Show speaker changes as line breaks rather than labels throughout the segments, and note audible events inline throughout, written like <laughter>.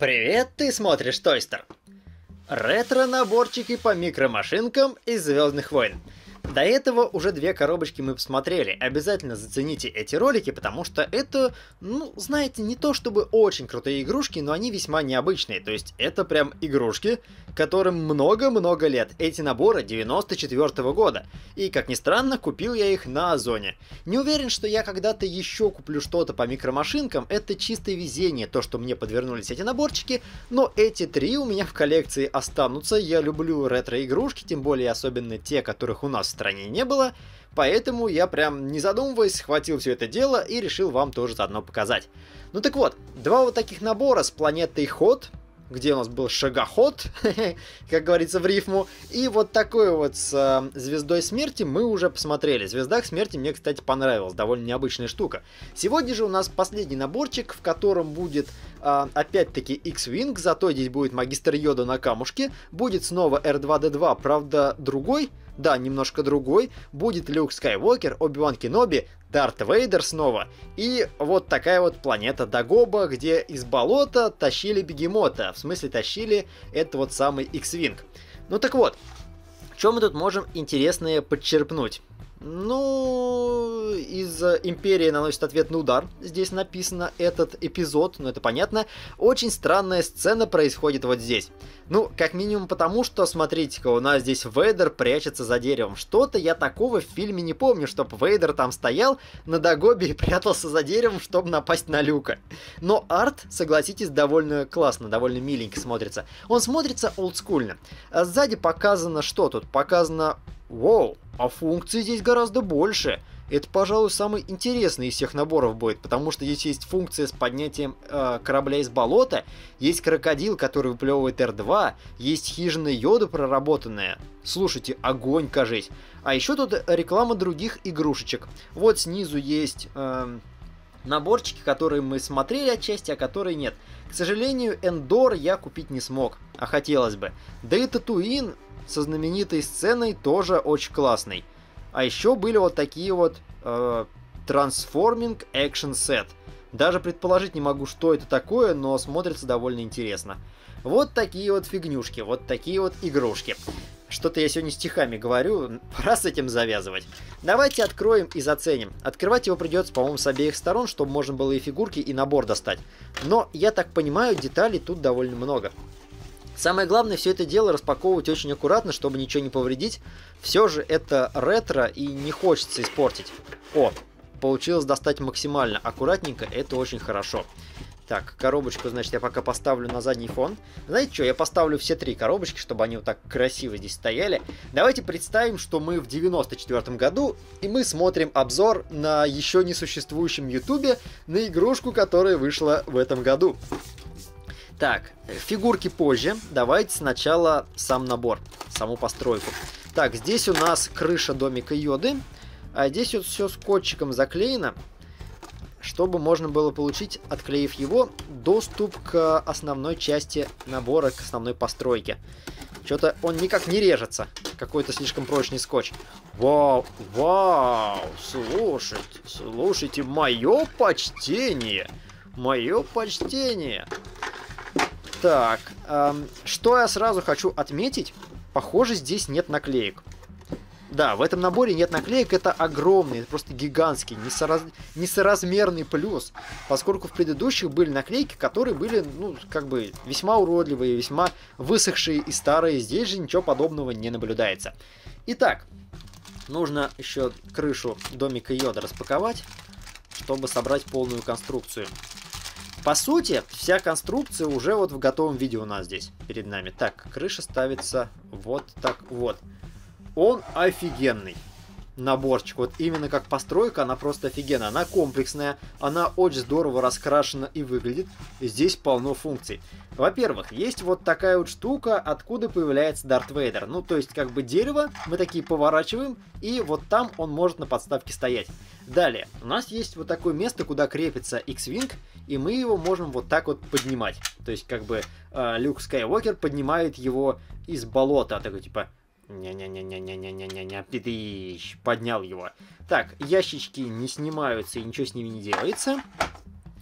Привет, ты смотришь Тойстер. Ретро-наборчики по микромашинкам из Звездных войн. До этого уже две коробочки мы посмотрели. Обязательно зацените эти ролики, потому что это, ну, знаете, не то чтобы очень крутые игрушки, но они весьма необычные. То есть это прям игрушки, которым много-много лет. Эти наборы 94 -го года. И, как ни странно, купил я их на Озоне. Не уверен, что я когда-то еще куплю что-то по микромашинкам. Это чистое везение, то, что мне подвернулись эти наборчики. Но эти три у меня в коллекции останутся. Я люблю ретро-игрушки, тем более особенно те, которых у нас стране не было. Поэтому я прям не задумываясь схватил все это дело и решил вам тоже заодно показать. Ну так вот, два вот таких набора с планетой Ход, где у нас был шагоход, <laughs> как говорится в рифму. И вот такой вот с э, Звездой Смерти мы уже посмотрели. Звезда Смерти мне, кстати, понравилась, довольно необычная штука. Сегодня же у нас последний наборчик, в котором будет э, опять-таки X-Wing, зато здесь будет Магистр Йода на камушке, будет снова R2-D2, правда другой, да, немножко другой, будет Люк Скайуокер, Оби-Ван Кеноби, Дарт Вейдер снова, и вот такая вот планета Дагоба, где из болота тащили бегемота, в смысле тащили это вот самый X-Wing. Ну так вот, что мы тут можем интересное подчерпнуть? Ну, из Империи наносит ответный удар. Здесь написано этот эпизод, ну это понятно. Очень странная сцена происходит вот здесь. Ну, как минимум потому, что, смотрите-ка, у нас здесь Вейдер прячется за деревом. Что-то я такого в фильме не помню, чтобы Вейдер там стоял на Дагобе и прятался за деревом, чтобы напасть на Люка. Но арт, согласитесь, довольно классно, довольно миленько смотрится. Он смотрится олдскульно. А сзади показано что тут? Показано Воу, а функций здесь гораздо больше. Это, пожалуй, самый интересный из всех наборов будет, потому что здесь есть функция с поднятием э, корабля из болота, есть крокодил, который выплевывает R2, есть хижина йода проработанная. Слушайте, огонь, кажись. А еще тут реклама других игрушечек. Вот снизу есть э, наборчики, которые мы смотрели отчасти, а которые нет. К сожалению, Эндор я купить не смог, а хотелось бы. Да и Татуин со знаменитой сценой тоже очень классный. А еще были вот такие вот э, Transforming Action. Даже предположить не могу, что это такое, но смотрится довольно интересно. Вот такие вот фигнюшки, вот такие вот игрушки. Что-то я сегодня стихами говорю, пора с этим завязывать. Давайте откроем и заценим. Открывать его придется, по-моему, с обеих сторон, чтобы можно было и фигурки, и набор достать. Но, я так понимаю, деталей тут довольно много. Самое главное все это дело распаковывать очень аккуратно, чтобы ничего не повредить. Все же это ретро и не хочется испортить. О, получилось достать максимально аккуратненько, это очень хорошо. Так, коробочку, значит, я пока поставлю на задний фон. Знаете что, я поставлю все три коробочки, чтобы они вот так красиво здесь стояли. Давайте представим, что мы в 94 году, и мы смотрим обзор на еще не существующем ютубе на игрушку, которая вышла в этом году. Так, фигурки позже. Давайте сначала сам набор, саму постройку. Так, здесь у нас крыша домика Йоды. А здесь вот все скотчиком заклеено, чтобы можно было получить, отклеив его, доступ к основной части набора, к основной постройке. Что-то он никак не режется. Какой-то слишком прочный скотч. Вау, вау, слушайте, слушайте, мое почтение. Мое почтение. Так, эм, что я сразу хочу отметить, похоже, здесь нет наклеек. Да, в этом наборе нет наклеек, это огромный, просто гигантский, несораз... несоразмерный плюс, поскольку в предыдущих были наклейки, которые были, ну, как бы, весьма уродливые, весьма высохшие и старые, здесь же ничего подобного не наблюдается. Итак, нужно еще крышу домика Йода распаковать, чтобы собрать полную конструкцию. По сути, вся конструкция уже вот в готовом виде у нас здесь перед нами. Так, крыша ставится вот так вот. Он офигенный наборчик. Вот именно как постройка, она просто офигенная. Она комплексная, она очень здорово раскрашена и выглядит. здесь полно функций. Во-первых, есть вот такая вот штука, откуда появляется Дарт Вейдер. Ну, то есть, как бы дерево, мы такие поворачиваем, и вот там он может на подставке стоять. Далее, у нас есть вот такое место, куда крепится X-Wing, и мы его можем вот так вот поднимать. То есть, как бы, э, Люк Скайуокер поднимает его из болота, такой, типа, не-не-не-не-не-не-не-не, поднял его. Так, ящички не снимаются и ничего с ними не делается.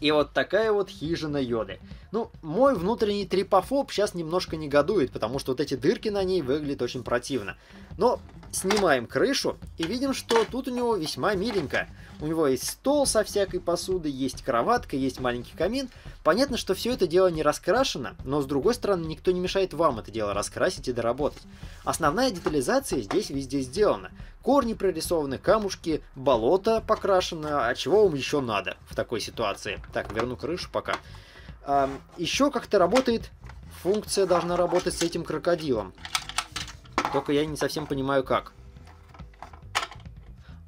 И вот такая вот хижина Йоды. Ну, мой внутренний трипофоб сейчас немножко негодует, потому что вот эти дырки на ней выглядят очень противно. Но снимаем крышу и видим, что тут у него весьма миленько. У него есть стол со всякой посудой, есть кроватка, есть маленький камин. Понятно, что все это дело не раскрашено, но с другой стороны, никто не мешает вам это дело раскрасить и доработать. Основная детализация здесь везде сделана. Корни прорисованы, камушки, болото покрашено, а чего вам еще надо в такой ситуации? Так, верну крышу пока. Еще как-то работает, функция должна работать с этим крокодилом. Только я не совсем понимаю как.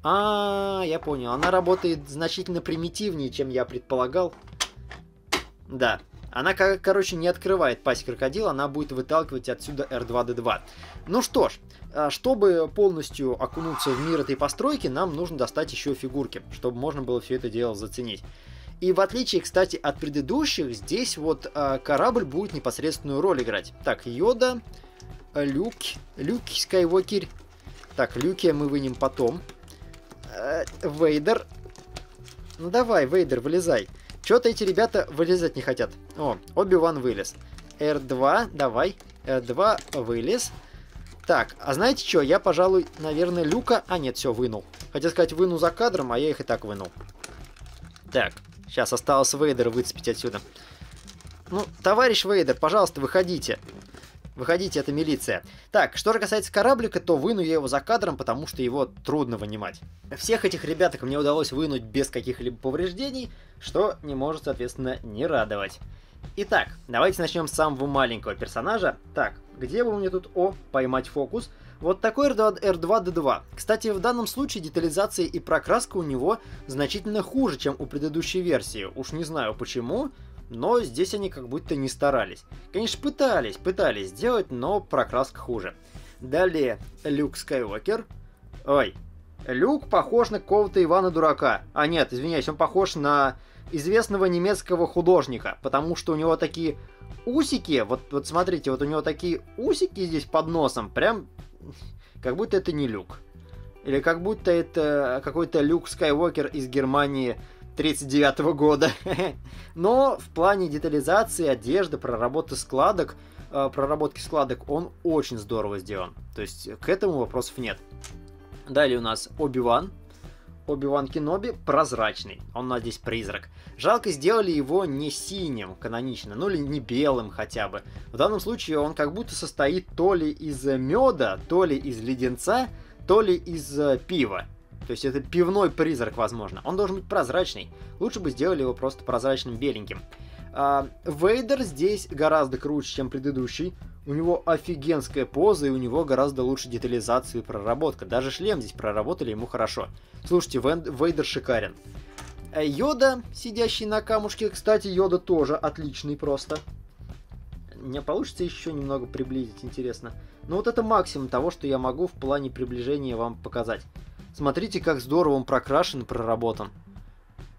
А, я понял. Она работает значительно примитивнее, чем я предполагал. Да. Она, короче, не открывает пасть крокодила, она будет выталкивать отсюда R2-D2. Ну что ж, а, чтобы полностью окунуться в мир этой постройки, нам нужно достать еще фигурки, чтобы можно было все это дело заценить. И в отличие, кстати, от предыдущих, здесь вот э, корабль будет непосредственную роль играть. Так, Йода, Люк, Люк Скайуокер. Так, Люки мы вынем потом. Э, Вейдер. Ну давай, Вейдер, вылезай. Чё-то эти ребята вылезать не хотят. О, Оби-Ван вылез. R2, давай. R2 вылез. Так, а знаете что? Я, пожалуй, наверное, Люка... А, нет, все, вынул. Хотел сказать, выну за кадром, а я их и так вынул. Так, сейчас осталось Вейдера выцепить отсюда. Ну, товарищ Вейдер, пожалуйста, выходите. Выходите, это милиция. Так, что же касается кораблика, то выну я его за кадром, потому что его трудно вынимать. Всех этих ребяток мне удалось вынуть без каких-либо повреждений, что не может, соответственно, не радовать. Итак, давайте начнем с самого маленького персонажа. Так, где бы мне тут... О, поймать фокус. Вот такой R2-D2. Кстати, в данном случае детализация и прокраска у него значительно хуже, чем у предыдущей версии. Уж не знаю почему, но здесь они как будто не старались. Конечно, пытались, пытались сделать, но прокраска хуже. Далее, Люк Скайуокер. Ой, Люк похож на какого-то Ивана Дурака. А нет, извиняюсь, он похож на известного немецкого художника, потому что у него такие усики, вот, вот смотрите, вот у него такие усики здесь под носом, прям как будто это не Люк. Или как будто это какой-то Люк Скайуокер из Германии 39 -го года. <laughs> Но в плане детализации, одежды, проработки складок, э, проработки складок, он очень здорово сделан. То есть к этому вопросов нет. Далее у нас Оби-Ван. Оби-Ван Кеноби прозрачный. Он у нас здесь призрак. Жалко, сделали его не синим канонично, ну или не белым хотя бы. В данном случае он как будто состоит то ли из меда, то ли из леденца, то ли из э, пива. То есть это пивной призрак, возможно. Он должен быть прозрачный. Лучше бы сделали его просто прозрачным беленьким. А, Вейдер здесь гораздо круче, чем предыдущий. У него офигенская поза, и у него гораздо лучше детализация и проработка. Даже шлем здесь проработали ему хорошо. Слушайте, Вейдер шикарен. А Йода, сидящий на камушке, кстати, Йода тоже отличный просто. Мне получится еще немного приблизить, интересно. Но вот это максимум того, что я могу в плане приближения вам показать. Смотрите, как здорово он прокрашен и проработан.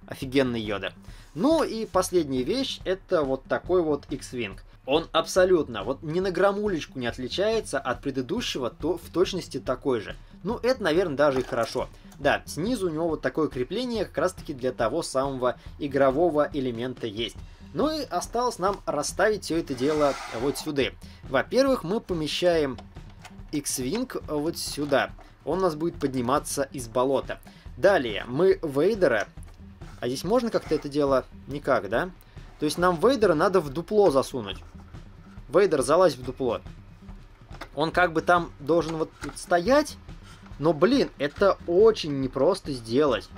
Офигенный Йода. Ну и последняя вещь, это вот такой вот X-Wing. Он абсолютно, вот ни на грамулечку не отличается от предыдущего, то в точности такой же. Ну, это, наверное, даже и хорошо. Да, снизу у него вот такое крепление как раз-таки для того самого игрового элемента есть. Ну и осталось нам расставить все это дело вот сюда. Во-первых, мы помещаем X-Wing вот сюда он у нас будет подниматься из болота. Далее, мы Вейдера... А здесь можно как-то это дело? Никак, да? То есть нам Вейдера надо в дупло засунуть. Вейдер, залазь в дупло. Он как бы там должен вот тут стоять, но, блин, это очень непросто сделать.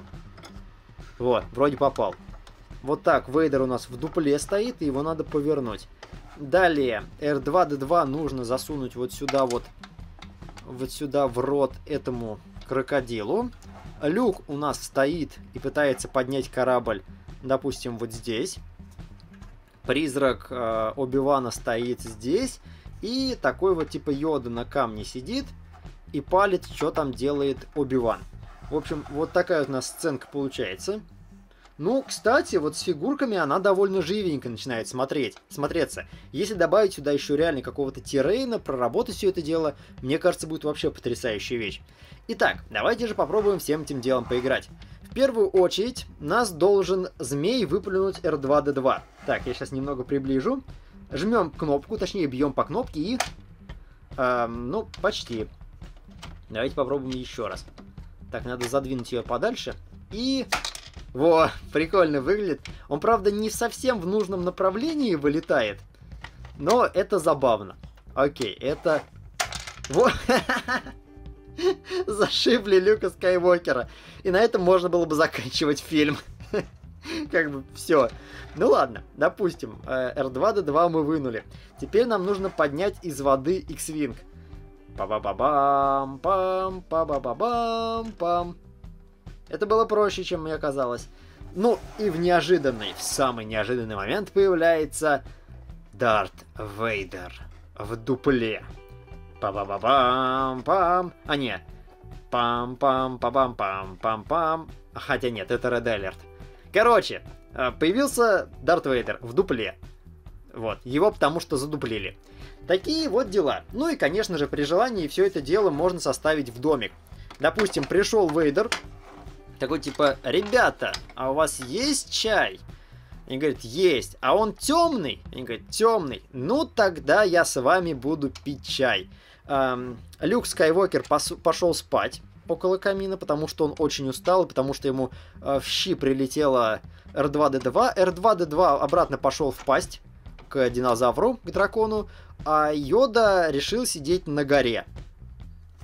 Вот, вроде попал. Вот так, Вейдер у нас в дупле стоит, и его надо повернуть. Далее, R2-D2 нужно засунуть вот сюда вот вот сюда в рот этому крокодилу. Люк у нас стоит и пытается поднять корабль, допустим, вот здесь. Призрак э, Оби-Вана стоит здесь. И такой вот типа Йода на камне сидит и палит, что там делает Оби-Ван. В общем, вот такая у нас сценка получается. Ну, кстати, вот с фигурками она довольно живенько начинает смотреть, смотреться. Если добавить сюда еще реально какого-то террейна, проработать все это дело, мне кажется, будет вообще потрясающая вещь. Итак, давайте же попробуем всем этим делом поиграть. В первую очередь нас должен змей выплюнуть R2-D2. Так, я сейчас немного приближу. Жмем кнопку, точнее бьем по кнопке и... Э, ну, почти. Давайте попробуем еще раз. Так, надо задвинуть ее подальше. И... Во, прикольно выглядит. Он, правда, не совсем в нужном направлении вылетает. Но это забавно. Окей, это... Вот. <laughs> Зашибли Люка Скайуокера. И на этом можно было бы заканчивать фильм. <laughs> Как бы все. Ну ладно, допустим, R2-D2 э, мы вынули. Теперь нам нужно поднять из воды X-Wing. Па-ба-ба-бам, пам, па-ба-ба-бам, пам. Это было проще, чем мне казалось. Ну, и в неожиданный, в самый неожиданный момент появляется Дарт Вейдер в дупле. Па-ба-ба-бам-пам. А, не. Пам-пам-па-бам-пам-пам-пам. Хотя нет, это Red Alert. Короче, э, появился Дарт Вейдер в дупле. Вот, его потому что задуплили. Такие вот дела. Ну и, конечно же, при желании все это дело можно составить в домик. Допустим, пришел Вейдер, такой типа, ребята, а у вас есть чай? Они говорят, есть. А он темный? Они говорят, темный. Ну, тогда я с вами буду пить чай. Эм, Люк Скайуокер пошел спать около камина, потому что он очень устал, и потому что ему э, в щи прилетело R2-D2. R2-D2 обратно пошел в пасть к динозавру, к дракону, а Йода решил сидеть на горе.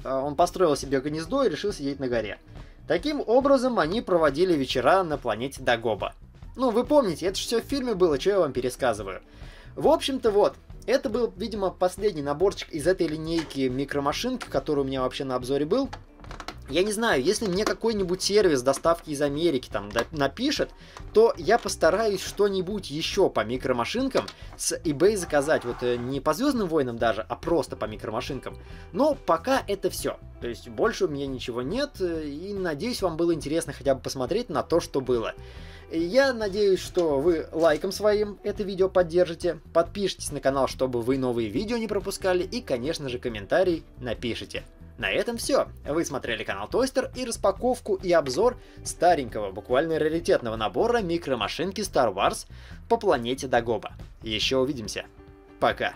Э, он построил себе гнездо и решил сидеть на горе. Таким образом, они проводили вечера на планете Дагоба. Ну, вы помните, это же все в фильме было, что я вам пересказываю. В общем-то, вот, это был, видимо, последний наборчик из этой линейки микромашинки, который у меня вообще на обзоре был. Я не знаю, если мне какой-нибудь сервис доставки из Америки там напишет, то я постараюсь что-нибудь еще по микромашинкам с eBay заказать. Вот э, не по Звездным войнам даже, а просто по микромашинкам. Но пока это все. То есть больше у меня ничего нет, э, и надеюсь, вам было интересно хотя бы посмотреть на то, что было. Я надеюсь, что вы лайком своим это видео поддержите, подпишитесь на канал, чтобы вы новые видео не пропускали, и, конечно же, комментарий напишите. На этом все. Вы смотрели канал Тостер и распаковку и обзор старенького, буквально раритетного набора микромашинки Star Wars по планете Дагоба. Еще увидимся. Пока.